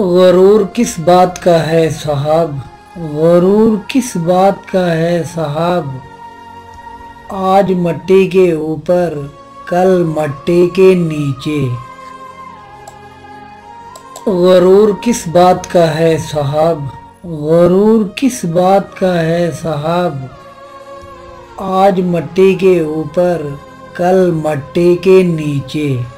गरूर किस बात का है साहब? गरूर किस बात का है साहब? आज मट्टी के ऊपर, कल मट्टी के नीचे। गरूर किस बात का है साहब? गरूर किस बात का है साहब? आज मट्टी के ऊपर, कल मट्टी के नीचे।